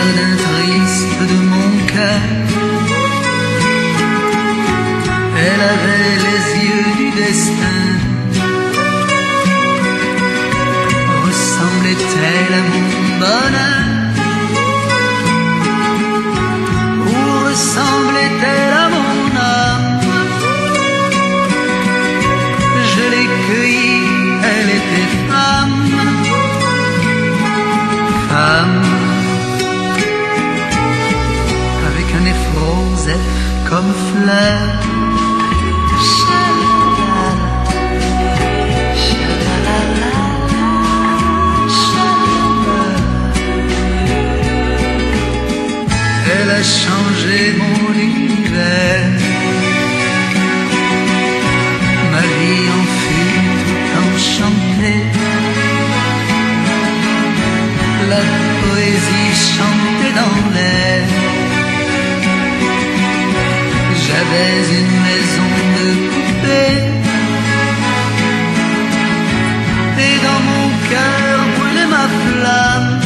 jardin triste de mon cœur. Elle avait les yeux du destin. Ressemblait-elle à mon bonheur? Comme fleur. Chalala, chalalala, chalala. Elle a changé mon univers. Ma vie en fut J'avais une maison de poupée Et dans mon cœur brûlait ma flamme.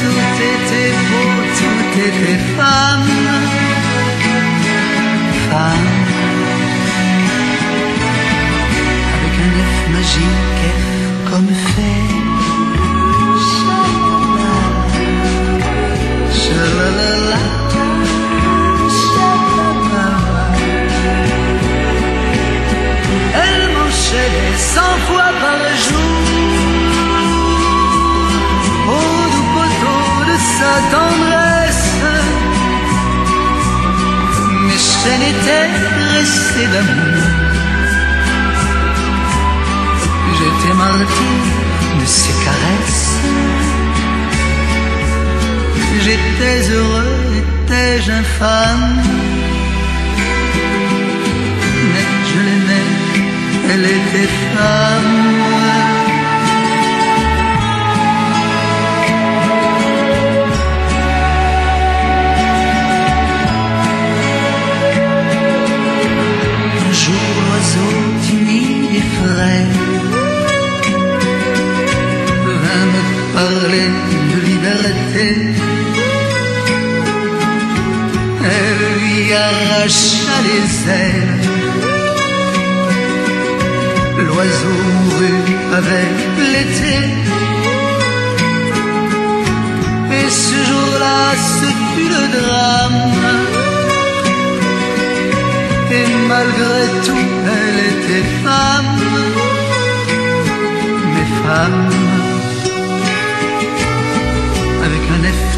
Tout était beau, tout était femme. Femme Mes chaînes étaient restées d'amour J'étais martyr de ses caresses J'étais heureux, étais-je infâme? Mais je l'aimais, elle était femme. De liberté. Elle lui arracha les ailes. L'oiseau mourut avec l'été. Et ce jour-là, ce fut le drame. Et malgré tout,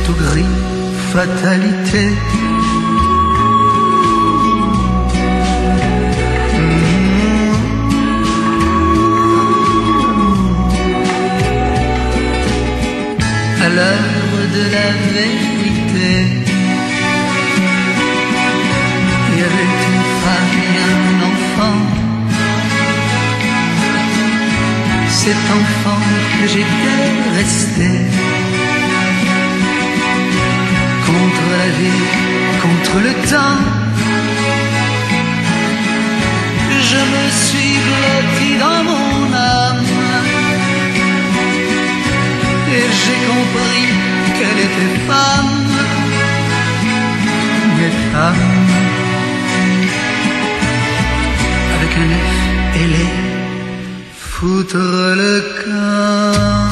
tout gris, fatalité. à l'heure de la vérité. Il y avait une femme et un enfant. Cet enfant que j'étais resté contre le temps. Je me suis blotti dans mon âme et j'ai compris qu'elle était femme, mais femme, avec un F, elle est foutre le camp.